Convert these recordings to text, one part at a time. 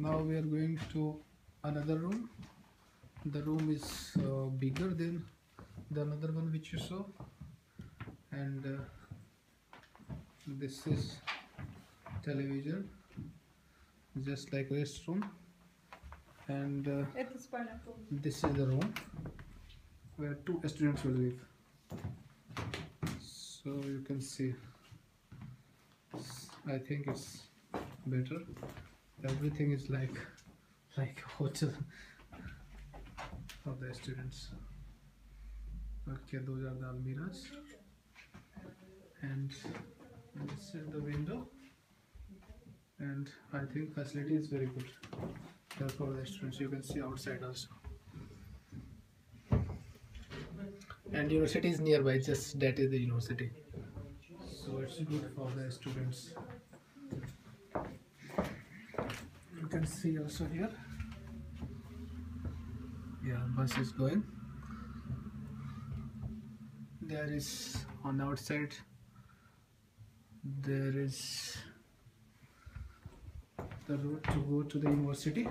now we are going to another room. The room is uh, bigger than the another one which you saw. And uh, this is television just like restroom. And uh, this is the room where two students will live. So you can see. I think it's better everything is like like a hotel for the students. Okay those are the almiras and this is the window. And i think facility is very good. For the students. You can see outside also. And university is nearby. Just that is the university. So it's good for the students you can see also here. Yeah bus is going. There is on the outside there is the road to go to the university.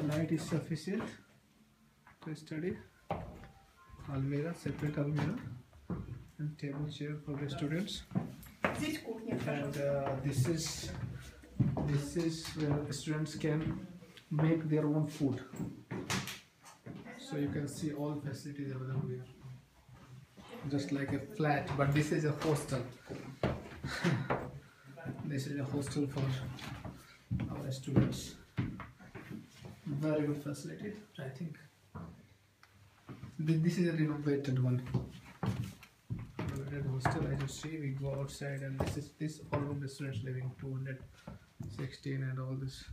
Light is sufficient to study. Almira separate almira and table chair for the students. And uh, this is this is where students can make their own food. So you can see all facilities available here. Just like a flat but this is a hostel. This is a hostel for our students. Very good facility i think. This is a renovated one. Renovated hostel as you see we go outside and this is this all room students living 216 and all this.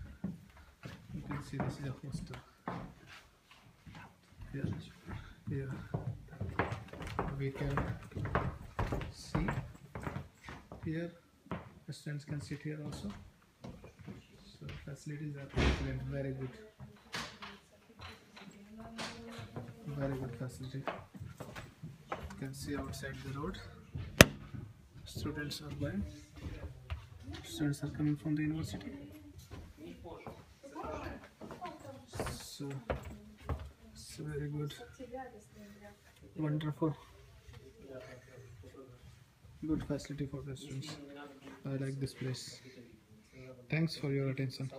You can see this is a hostel here here we can see here. Students can sit here also. So facilities are excellent. Very good. Very good facility. You can see outside the road. Students are going students are coming from the university. So it's very good. Wonderful. Good facility for the students. I like this place. Thanks for your attention